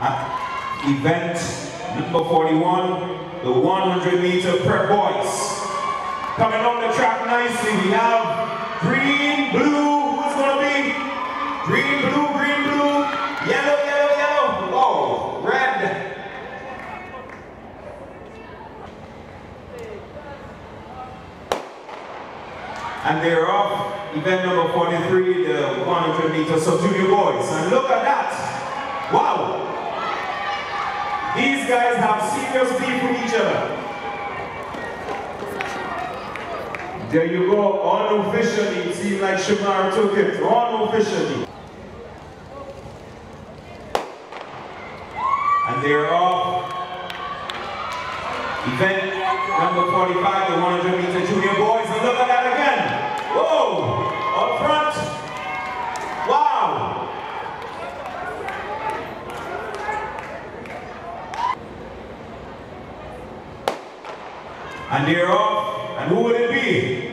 at event number 41, the 100 meter prep boys. Coming on the track nicely, we have green, blue, who's gonna be? Green, blue, green, blue, yellow, yellow, yellow, oh, red. And they're off event number 43, the 100 meters of junior boys. And look at that. Wow. These guys have serious beef with each other. There you go, unofficially, it seems like Shamar took it, unofficially. And they're off. Event number 45, the 100 meter junior boys, and look at that again. Whoa, up front. Wow. And they're off. And who would it be?